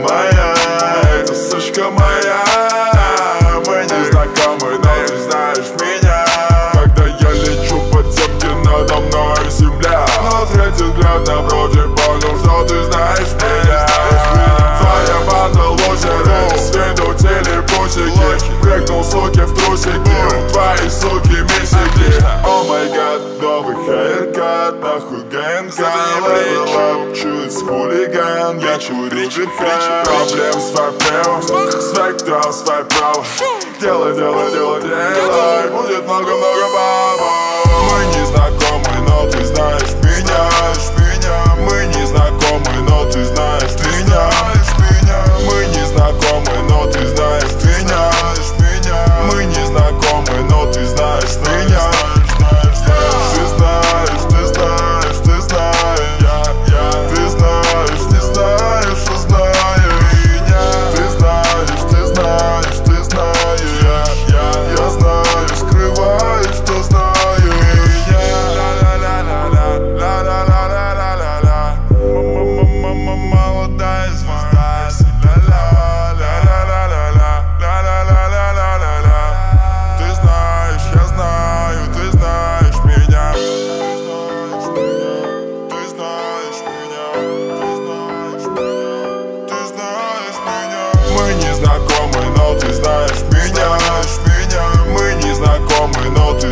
Моя, эта сучка моя. Брякнул суки в трусики твои суки мисики. О май гад, новый хайркат Нахуй гэнзала Лап, чуз хулиган Я чурю жидка Проблем свайпел Свайп трал, свайп Делай, делай, делай, делай. Будет много from another